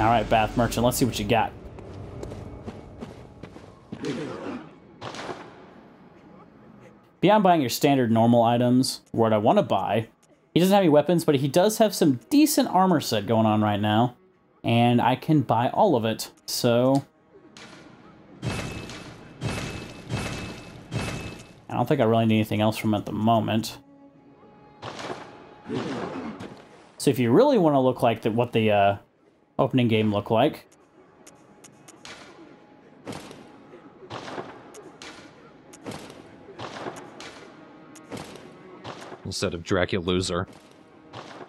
All right, Bath Merchant, let's see what you got. Beyond buying your standard normal items, what I want to buy, he doesn't have any weapons, but he does have some decent armor set going on right now. And I can buy all of it, so... I don't think I really need anything else from at the moment. So if you really want to look like the, what the uh, opening game look like, instead of Dracula loser.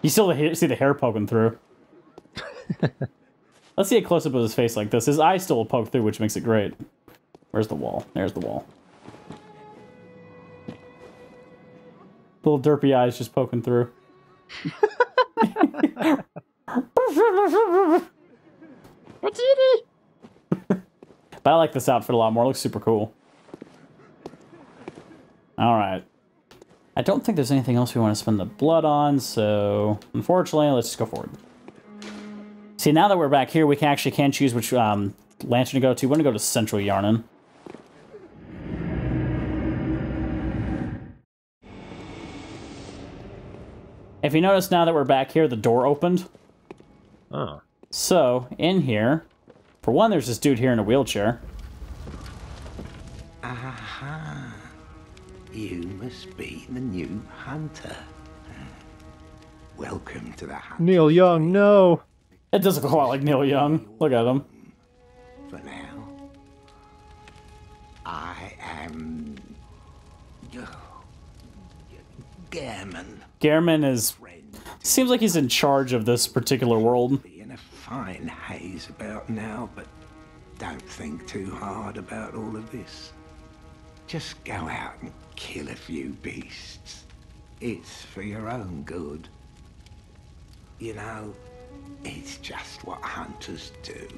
You still see the hair poking through. Let's see a close up of his face like this. His eyes still poke through, which makes it great. Where's the wall? There's the wall. Little derpy eyes just poking through. but I like this outfit a lot more. It looks super cool. All right. I don't think there's anything else we want to spend the blood on, so unfortunately, let's just go forward. See, now that we're back here, we can actually can choose which um, lantern to go to. We're going to go to Central Yharnam. If you notice now that we're back here, the door opened. Oh. So, in here, for one, there's this dude here in a wheelchair. Aha. You must be the new hunter. Welcome to the hunt. Neil Young, no. It doesn't look a lot like Neil Young. Look at him. For now, I am Gehrman. Gehrman is seems like he's in charge of this particular world. Be in a fine haze about now, but don't think too hard about all of this. Just go out and kill a few beasts. It's for your own good. You know, it's just what hunters do.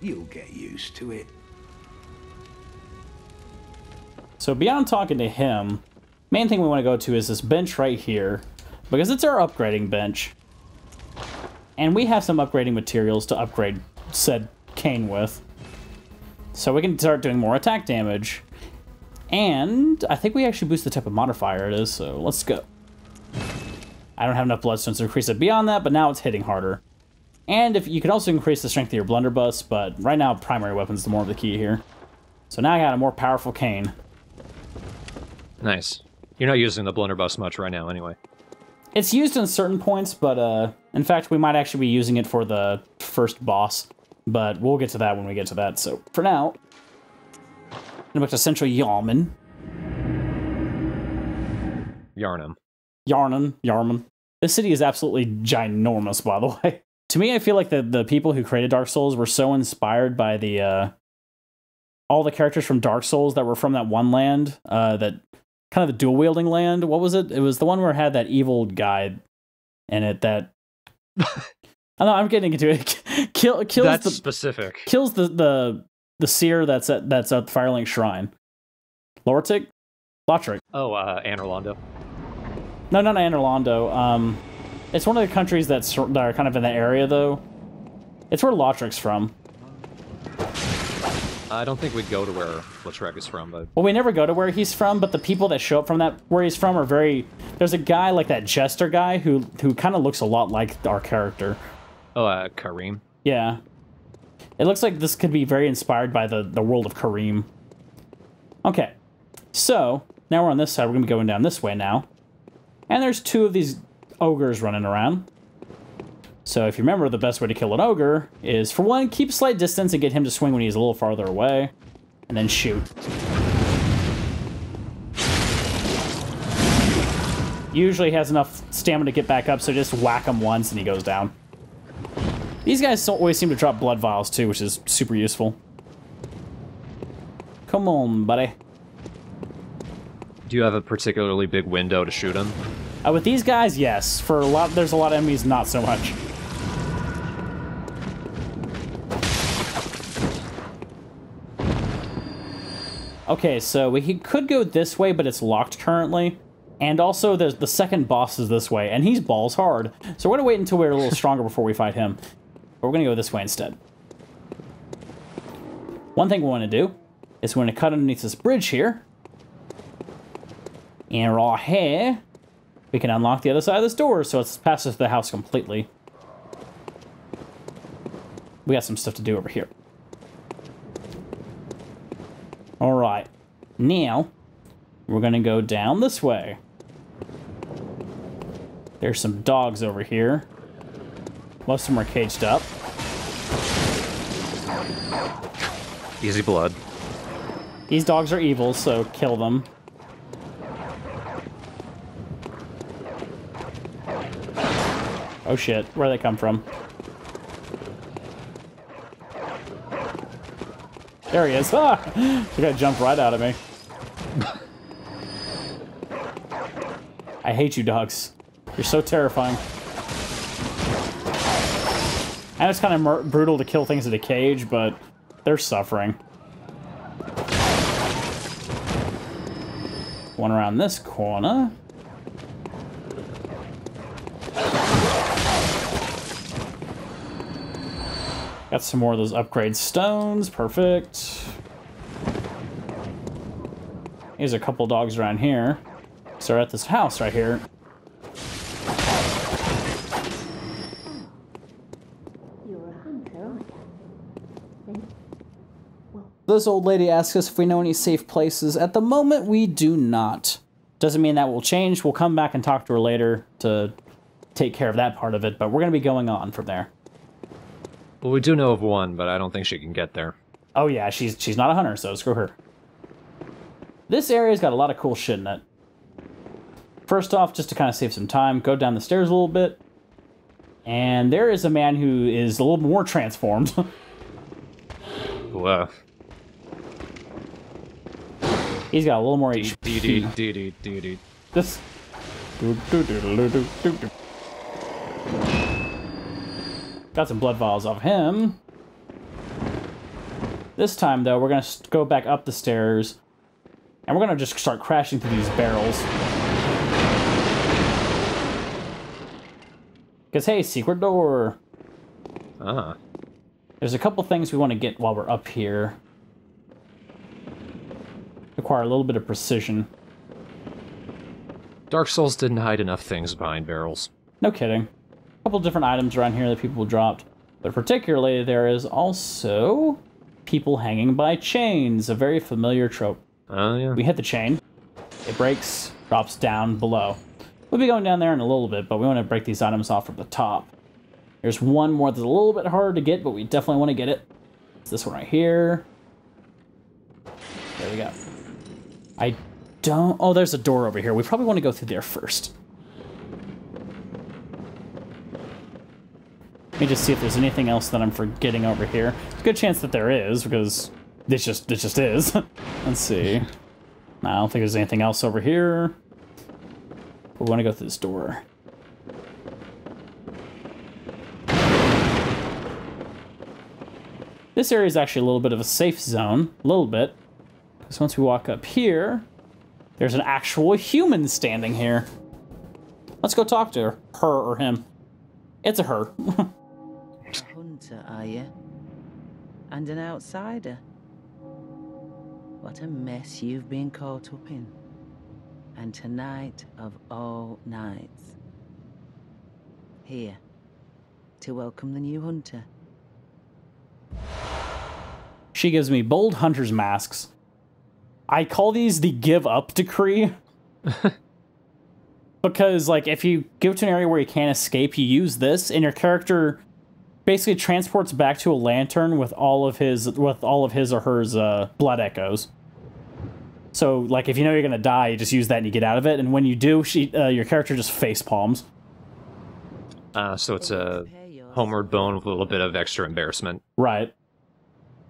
You'll get used to it. So beyond talking to him, main thing we want to go to is this bench right here, because it's our upgrading bench. And we have some upgrading materials to upgrade said cane with. So we can start doing more attack damage. And I think we actually boost the type of modifier it is, so let's go. I don't have enough bloodstones to increase it beyond that, but now it's hitting harder. And if you could also increase the strength of your blunderbuss, but right now primary weapon's the more of the key here. So now I got a more powerful cane. Nice. You're not using the blunderbuss much right now, anyway. It's used in certain points, but uh, in fact, we might actually be using it for the first boss. But we'll get to that when we get to that. So for now, I'm back to Central Yarman. Yharnam. Yarnan, Yarman. This city is absolutely ginormous, by the way. to me, I feel like the, the people who created Dark Souls were so inspired by the uh, all the characters from Dark Souls that were from that one land, uh, that kind of the dual wielding land. What was it? It was the one where it had that evil guy in it that. I know I'm getting into it. Kill kills That's the specific. kills the the the seer that's at that's at the Firelink Shrine. Lortic, Lotric. Oh, uh, Anor Londo. No, not Anor Londo. Um, it's one of the countries that's that are kind of in the area though. It's where Lautrec's from. I don't think we'd go to where Lautrec is from, but Well, we never go to where he's from, but the people that show up from that where he's from are very. There's a guy like that jester guy who who kind of looks a lot like our character. oh, uh, Carim. Yeah, it looks like this could be very inspired by the the world of Carim. Okay, so now we're on this side. We're gonna be going down this way now, and there's two of these ogres running around. So if you remember, the best way to kill an ogre is, for one, keep a slight distance and get him to swing when he's a little farther away, and then shoot. Usually he has enough stamina to get back up, so just whack him once and he goes down. These guys always seem to drop blood vials too, which is super useful. Come on, buddy. Do you have a particularly big window to shoot him? Uh, with these guys, yes. For a lot, there's a lot of enemies, not so much. Okay, so we could go this way, but it's locked currently. And also, there's the second boss is this way, and he's balls hard. So we're gonna wait until we're a little stronger before we fight him. But we're going to go this way instead. One thing we want to do is we're going to cut underneath this bridge here. And right here, we can unlock the other side of this door, so it's past us the house completely. We got some stuff to do over here. Alright. Now, we're gonna go down this way. There's some dogs over here. Most of them are caged up. Easy blood. These dogs are evil, so kill them. Oh shit, where they come from? There he is. Ah! The guy jumped right out of me. I hate you, dogs. You're so terrifying. And it's kind of brutal to kill things in a cage, but they're suffering. One around this corner. Got some more of those upgrade stones. Perfect. There's a couple dogs around here. So we're at this house right here. This old lady asks us if we know any safe places. At the moment, we do not. Doesn't mean that will change. We'll come back and talk to her later to take care of that part of it, but we're going to be going on from there. Well, we do know of one, but I don't think she can get there. Oh yeah, she's she's not a hunter, so screw her. This area's got a lot of cool shit in it. First off, just to kind of save some time, go down the stairs a little bit. And there is a man who is a little more transformed. Whoa. He's got a little more HP. This. Got some blood vials off him. This time, though, we're going to go back up the stairs. And we're going to just start crashing through these barrels. Because, hey, secret door. Ah. There's a couple things we want to get while we're up here. Require a little bit of precision. Dark Souls didn't hide enough things behind barrels. No kidding couple different items around here that people dropped. But particularly, there is also people hanging by chains, a very familiar trope. Oh, yeah. We hit the chain, it breaks, drops down below. We'll be going down there in a little bit, but we want to break these items off from the top. There's one more that's a little bit harder to get, but we definitely want to get it. It's this one right here. There we go. I don't... Oh, there's a door over here. We probably want to go through there first. Let me just see if there's anything else that I'm forgetting over here. There's a good chance that there is, because this just this just is. Let's see. I don't think there's anything else over here. But we want to go through this door. This area is actually a little bit of a safe zone. A little bit. Because once we walk up here, there's an actual human standing here. Let's go talk to her. Her or him. It's a her. A hunter, are you? And an outsider? What a mess you've been caught up in. And tonight of all nights. Here, to welcome the new hunter. She gives me bold hunter's marks. I call these the give up decree. because, like, if you go to an area where you can't escape, you use this, and your character basically transports back to a lantern with all of his with all of his or hers uh, blood echoes. So like if you know you're gonna die, you just use that and you get out of it. And when you do, she uh, your character just face palms. Uh, so it's a homeward bone with a little bit of extra embarrassment. Right.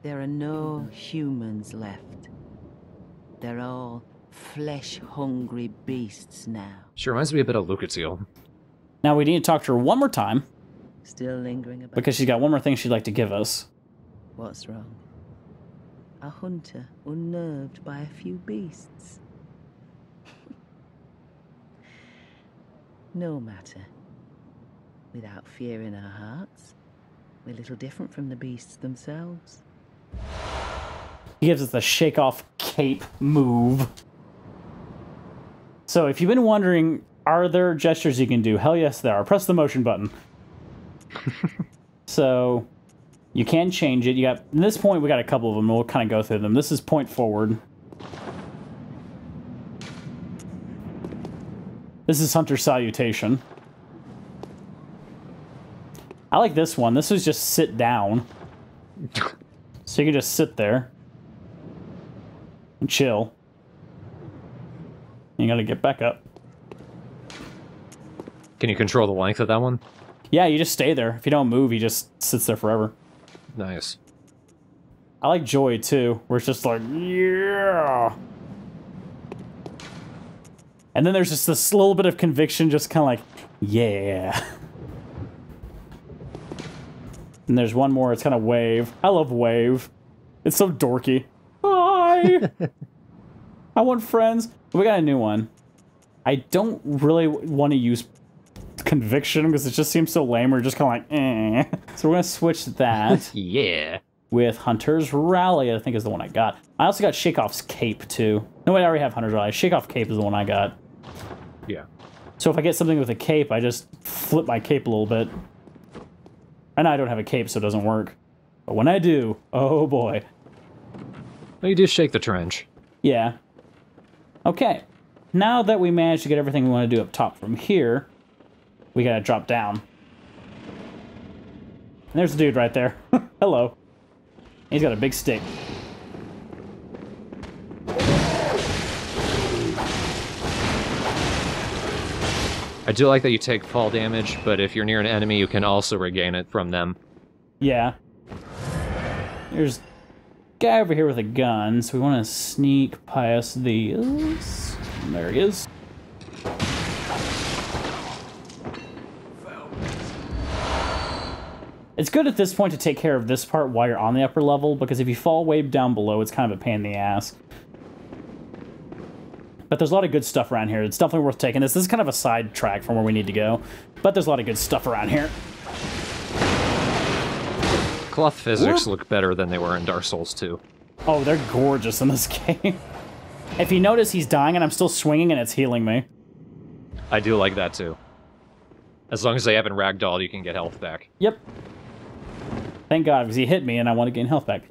There are no humans left. They're all flesh-hungry beasts now. She reminds me a bit of Lucatiel. Now we need to talk to her one more time Still lingering about. Because she's got one more thing she'd like to give us. What's wrong? A hunter unnerved by a few beasts. no matter. Without fear in our hearts, we're little different from the beasts themselves. He gives us the shake off cape move. So if you've been wondering, are there gestures you can do? Hell yes, there are. Press the motion button. so you can change it. You got at this point we got a couple of them. We'll kind of go through them. This is point forward. This is Hunter Salutation. I like this one. This is just sit down. So you can just sit there and chill. You gotta get back up. Can you control the length of that one? Yeah, you just stay there. If you don't move, he just sits there forever. Nice. I like Joy too, where it's just like, yeah. And then there's just this little bit of conviction, just kind of like, yeah. And there's one more, it's kind of Wave. I love Wave. It's so dorky. Hi! I want friends. We got a new one. I don't really want to use conviction because it just seems so lame. We're just kind of like, eh. So we're going to switch that Yeah. with Hunter's Rally, I think is the one I got. I also got Shakeoff's Cape, too. No, wait, I already have Hunter's Rally. Shakeoff Cape is the one I got. Yeah. So if I get something with a cape, I just flip my cape a little bit. And I don't have a cape, so it doesn't work. But when I do, oh boy. Well, you do shake the trench. Yeah. Okay. Now that we managed to get everything we want to do up top from here, we gotta drop down. And there's a dude right there. Hello. He's got a big stick. I do like that you take fall damage, but if you're near an enemy, you can also regain it from them. Yeah. There's a guy over here with a gun, so we want to sneak past these. There he is. It's good at this point to take care of this part while you're on the upper level, because if you fall way down below, it's kind of a pain in the ass. But there's a lot of good stuff around here. It's definitely worth taking this. This is kind of a side track from where we need to go. But there's a lot of good stuff around here. Cloth physics look better than they were in Dark Souls 2. Oh, they're gorgeous in this game. if you notice, he's dying and I'm still swinging and it's healing me. I do like that too. As long as they haven't ragdolled, you can get health back. Yep. Thank God, because he hit me and I want to gain health back.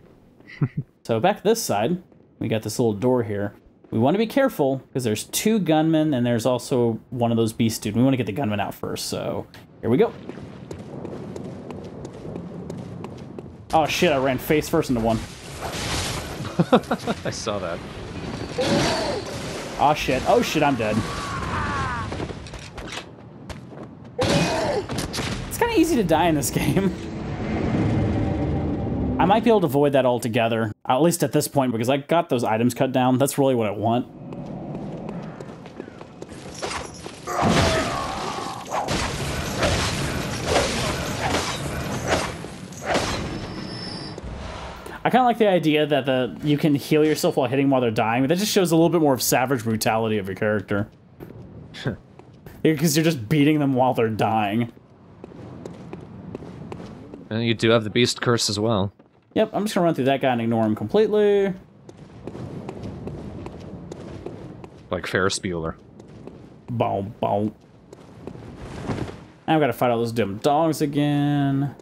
so back this side, we got this little door here. We want to be careful, because there's two gunmen and there's also one of those beast dude. We want to get the gunman out first, so here we go. Oh shit, I ran face first into one. I saw that. Oh shit, oh shit, I'm dead. It's kind of easy to die in this game. I might be able to avoid that altogether, at least at this point, because I got those items cut down. That's really what I want. I kind of like the idea that the you can heal yourself while hitting while they're dying, but that just shows a little bit more of savage brutality of your character. Because you're just beating them while they're dying. And you do have the beast curse as well. Yep, I'm just gonna run through that guy and ignore him completely. Like Ferris Bueller. Boom, boom. Now I've got to fight all those dumb dogs again.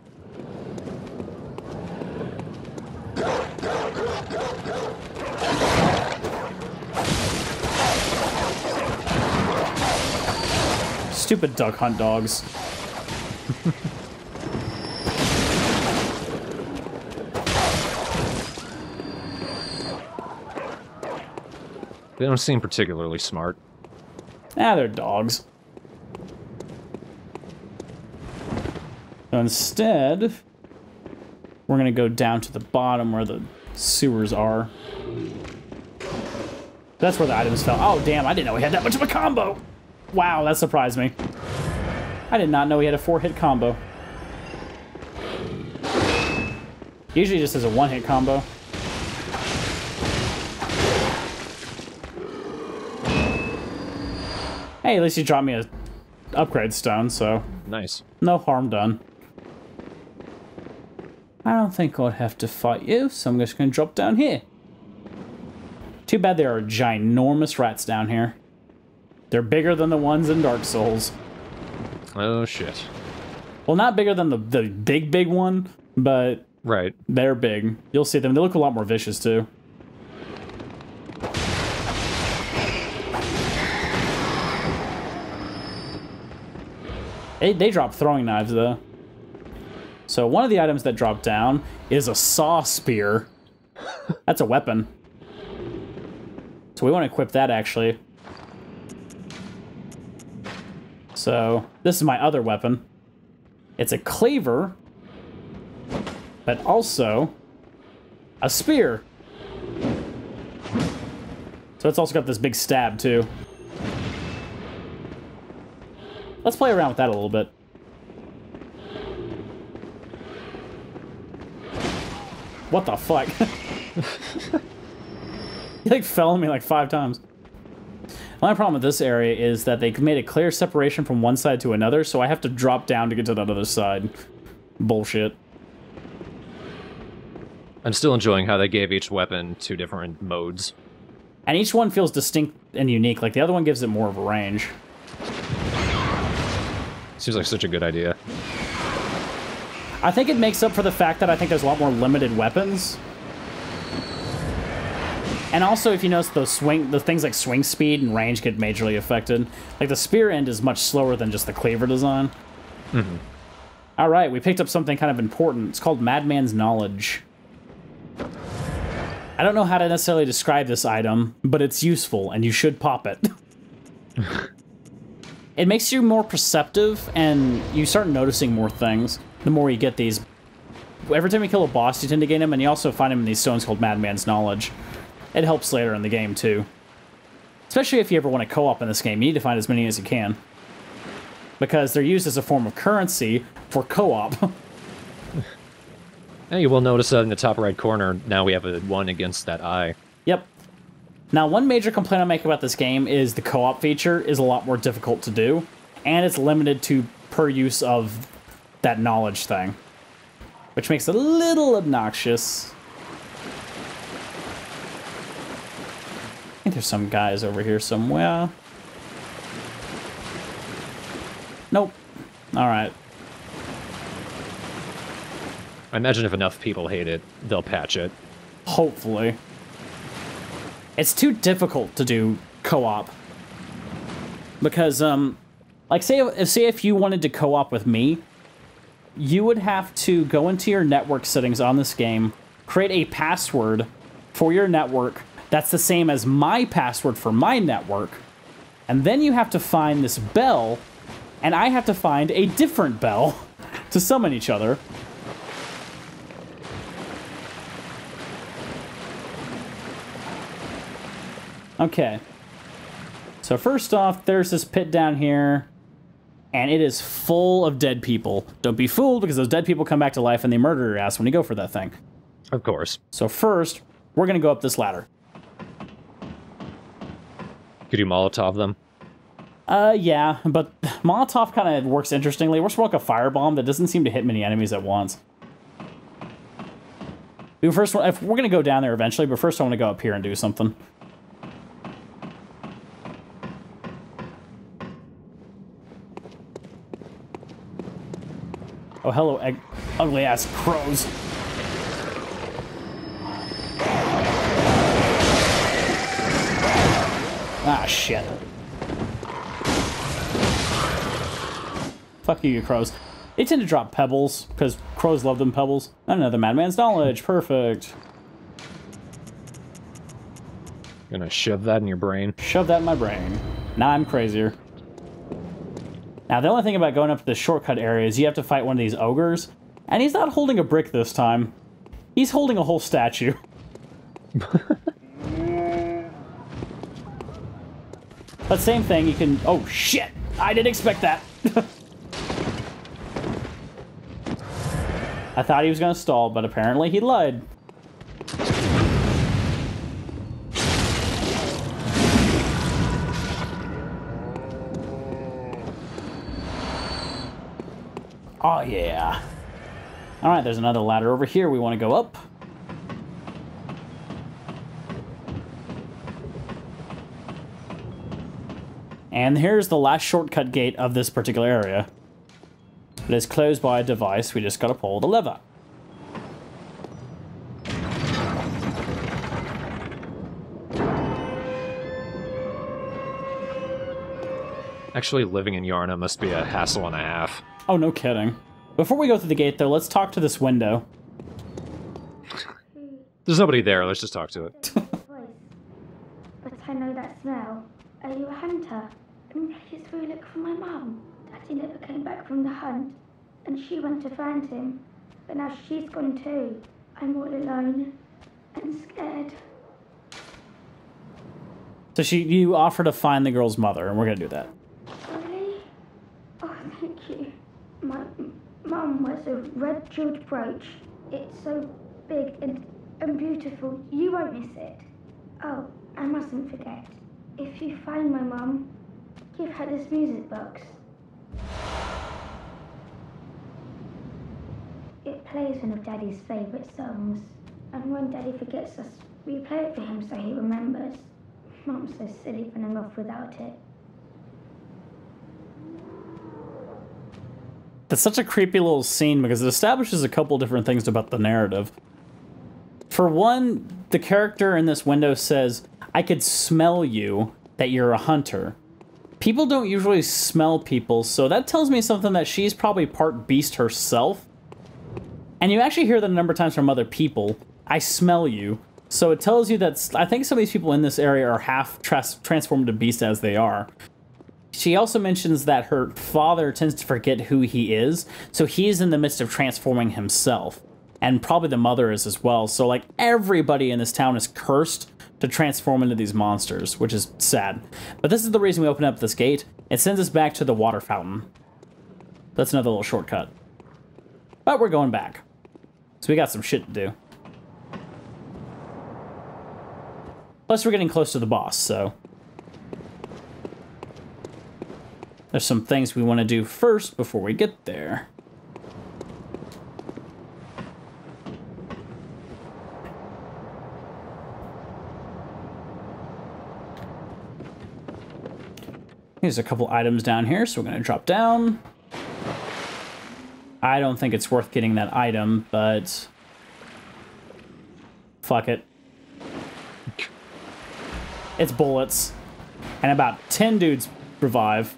Stupid duck hunt dogs. They don't seem particularly smart. Ah, they're dogs. So instead, we're gonna go down to the bottom where the sewers are. That's where the items fell. Oh, damn, I didn't know he had that much of a combo. Wow, that surprised me. I did not know he had a four-hit combo. Usually just as a one-hit combo. Hey, at least you dropped me a upgrade stone, so Nice. no harm done. I don't think I'd have to fight you, so I'm just going to drop down here. Too bad there are ginormous rats down here. They're bigger than the ones in Dark Souls. Oh shit. Well, not bigger than the, the big, big one, but Right. they're big. You'll see them. They look a lot more vicious, too. They, they drop throwing knives, though. So one of the items that drop down is a saw spear. That's a weapon. So we want to equip that, actually. So this is my other weapon. It's a cleaver, but also a spear. So it's also got this big stab, too. Let's play around with that a little bit. What the fuck? he like fell on me like five times. My problem with this area is that they made a clear separation from one side to another, so I have to drop down to get to that other side. Bullshit. I'm still enjoying how they gave each weapon two different modes. And each one feels distinct and unique, like the other one gives it more of a range. Seems like such a good idea. I think it makes up for the fact that I think there's a lot more limited weapons. And also, if you notice, those swing, the things like swing speed and range get majorly affected. Like the spear end is much slower than just the cleaver design. Mm-hmm. All right, we picked up something kind of important. It's called Madman's Knowledge. I don't know how to necessarily describe this item, but it's useful, and you should pop it. it makes you more perceptive, and you start noticing more things the more you get these. Every time you kill a boss, you tend to gain them, and you also find them in these stones called Madman's Knowledge. It helps later in the game, too. Especially if you ever want to co-op in this game, you need to find as many as you can. Because they're used as a form of currency for co-op. Hey, you will notice that in the top right corner, now we have a one against that eye. Yep. Now, one major complaint I make about this game is the co-op feature is a lot more difficult to do, and it's limited to per use of that knowledge thing, which makes it a little obnoxious. I think there's some guys over here somewhere. Nope. All right. I imagine if enough people hate it, they'll patch it. Hopefully. It's too difficult to do co-op. Because, um, like, say if, say if you wanted to co-op with me, you would have to go into your network settings on this game, create a password for your network that's the same as my password for my network, and then you have to find this bell, and I have to find a different bell to summon each other. Okay. So first off, there's this pit down here, and it is full of dead people. Don't be fooled, because those dead people come back to life and they murder your ass when you go for that thing. Of course. So first, we're gonna go up this ladder. Could you Molotov them? Uh, yeah, but Molotov kind of works interestingly. We're smoking a firebomb that doesn't seem to hit many enemies at once. We first, if we're gonna go down there eventually, but first I want to go up here and do something. Oh, hello, egg, ugly ass crows. Ah, shit. Fuck you, you crows. They tend to drop pebbles, because crows love them pebbles. Another madman's knowledge. Perfect. Gonna shove that in your brain. Shove that in my brain. Now I'm crazier. Now, the only thing about going up to the shortcut area is you have to fight one of these ogres, and he's not holding a brick this time. He's holding a whole statue. but same thing, you can... Oh, shit! I didn't expect that! I thought he was gonna stall, but apparently he lied. Oh, yeah. Alright, there's another ladder over here. We want to go up. And here's the last shortcut gate of this particular area. It is closed by a device. We just gotta pull the lever. Actually, living in Yharnam must be a hassle and a half. Oh, no kidding. Before we go through the gate, though, let's talk to this window. There's nobody there. Let's just talk to it. But I know that smell. Are you a hunter? Maybe it's through look for my mum. Daddy never came back from the hunt, and she went to find him. But now she's gone too. I'm all alone and scared. So she, you offer to find the girl's mother, and we're gonna do that. Really? Oh, thank you. My a red jeweled brooch. It's so big and, and beautiful. You won't miss it. Oh, I mustn't forget. If you find my mum, give her this music box. It plays one of Daddy's favourite songs. And when Daddy forgets us, we play it for him so he remembers. Mum's so silly when I'm off without it. That's such a creepy little scene because it establishes a couple different things about the narrative. For one, the character in this window says, I could smell you, that you're a hunter. People don't usually smell people, so that tells me something that she's probably part beast herself. And you actually hear that a number of times from other people, I smell you. So it tells you that I think some of these people in this area are half trans transformed to beast as they are. She also mentions that her father tends to forget who he is, so he's in the midst of transforming himself. And probably the mother is as well. So, like, everybody in this town is cursed to transform into these monsters, which is sad. But this is the reason we open up this gate. It sends us back to the water fountain. That's another little shortcut. But we're going back. So we got some shit to do. Plus, we're getting close to the boss, so There's some things we want to do first before we get there. There's a couple items down here, so we're going to drop down. I don't think it's worth getting that item, but... Fuck it. It's bullets. And about 10 dudes revive.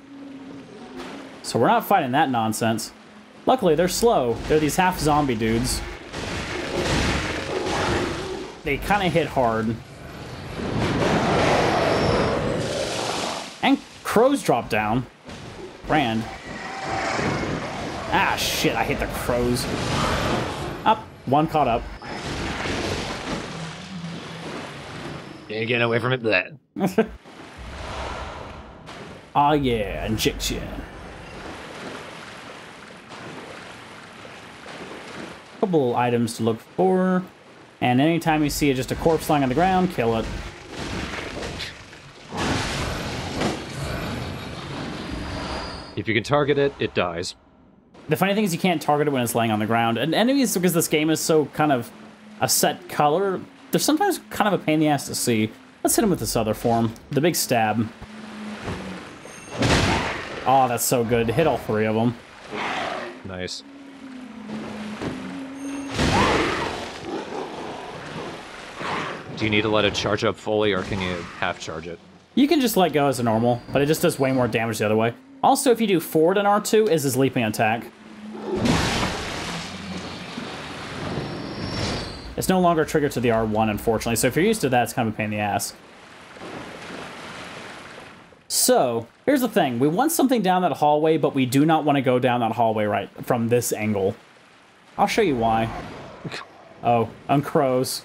So we're not fighting that nonsense. Luckily, they're slow. They're these half-zombie dudes. They kind of hit hard. And crows drop down. Brand. Ah, shit, I hit the crows. Up. One caught up. Can't get away from it that. oh yeah, injection. Couple items to look for. And anytime you see just a corpse lying on the ground, kill it. If you can target it, it dies. The funny thing is you can't target it when it's laying on the ground. And enemies, because this game is so kind of a set color, they're sometimes kind of a pain in the ass to see. Let's hit him with this other form. The big stab. Oh, that's so good. Hit all three of them. Nice. Do you need to let it charge up fully, or can you half charge it? You can just let go as a normal, but it just does way more damage the other way. Also, if you do forward in R2, is his leaping attack. It's no longer triggered to the R1, unfortunately, so if you're used to that, it's kind of a pain in the ass. So, here's the thing. We want something down that hallway, but we do not want to go down that hallway right from this angle. I'll show you why. Oh, uncrows.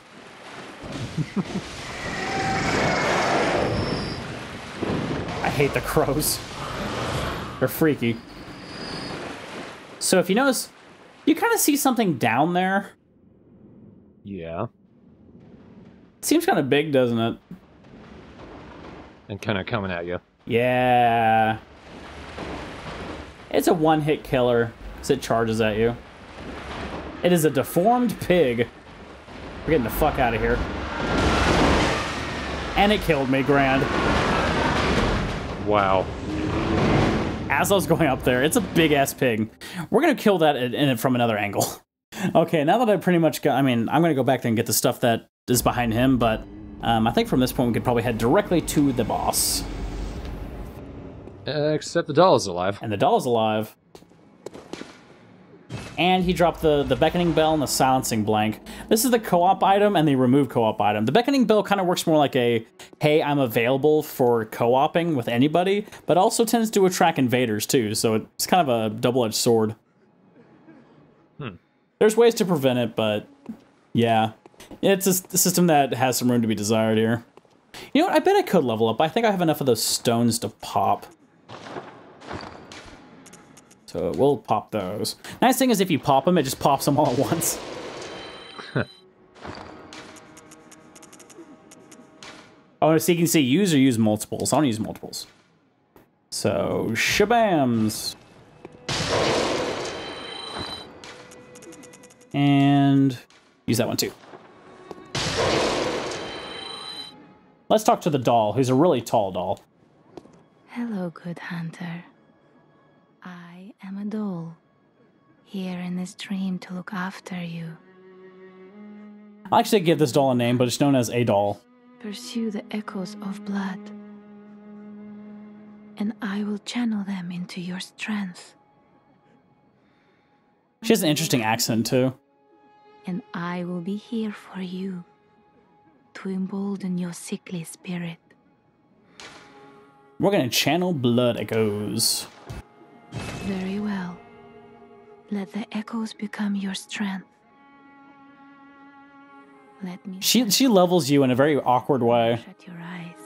I hate the crows. They're freaky. So if you notice, you kind of see something down there. Yeah. It seems kind of big, doesn't it? And kind of coming at you. Yeah. It's a one-hit killer, because it charges at you. It is a deformed pig. We're getting the fuck out of here. And it killed me, Grand. Wow. As I was going up there, it's a big ass pig. We're gonna kill that in, in, from another angle. okay, now that I pretty much got, I mean, I'm gonna go back there and get the stuff that is behind him, but um, I think from this point we could probably head directly to the boss. Uh, except the doll is alive. And the doll is alive. And he dropped the, the beckoning bell and the silencing blank. This is the co-op item and the remove co-op item. The beckoning bell kind of works more like a, hey, I'm available for co-oping with anybody, but also tends to attract invaders too, so it's kind of a double-edged sword. Hmm. There's ways to prevent it, but yeah. It's a, a system that has some room to be desired here. You know what? I bet I could level up. I think I have enough of those stones to pop. So we'll pop those. Nice thing is if you pop them, it just pops them all at once. oh, so you can see use or use multiples. I don't use multiples. So, shabams. And use that one too. Let's talk to the doll, who's a really tall doll. Hello, good hunter. I am a doll, here in this dream to look after you. I'll actually give this doll a name, but it's known as a doll. Pursue the echoes of blood, and I will channel them into your strength. She has an interesting accent, too. And I will be here for you to embolden your sickly spirit. We're gonna channel blood echoes. Very well. Let the echoes become your strength. Let me. She she levels you in a very awkward way. Shut your eyes.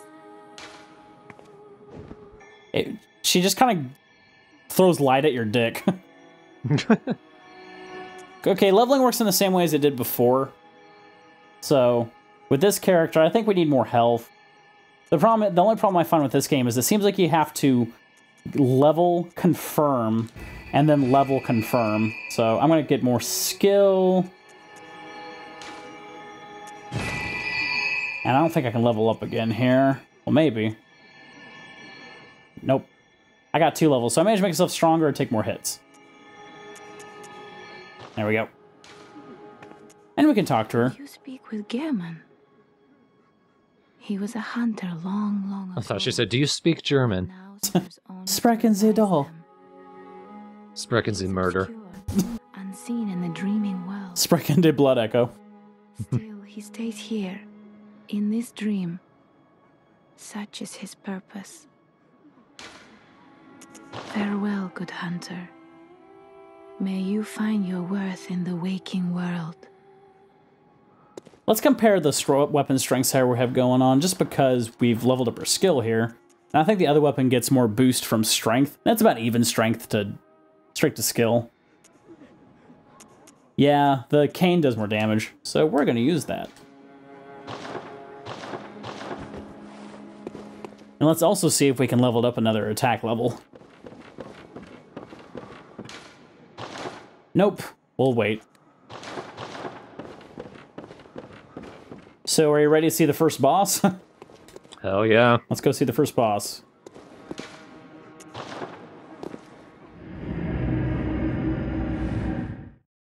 It, she just kind of throws light at your dick. okay, leveling works in the same way as it did before. So, with this character, I think we need more health. The problem, the only problem I find with this game is it seems like you have to level confirm and then level confirm. So I'm gonna get more skill. And I don't think I can level up again here. Well, maybe. Nope. I got two levels, so I managed to make myself stronger and take more hits. There we go. And we can talk to her. You speak with Gehrman. He was a hunter long, long ago. I thought she said, Do you speak German? Now serves only Sprechen Sie to Sprechen Sie murder. Obscure, unseen in the dreaming world. Sprechen de Blood Echo. Still, he stays here, in this dream. Such is his purpose. Farewell, good hunter. May you find your worth in the waking world. Let's compare the stro- weapon strengths here we have going on, just because we've leveled up our skill here. And I think the other weapon gets more boost from strength. That's about even strength to strength to skill. Yeah, the cane does more damage, so we're going to use that. And let's also see if we can level it up another attack level. Nope. We'll wait. So are you ready to see the first boss? Hell yeah. Let's go see the first boss.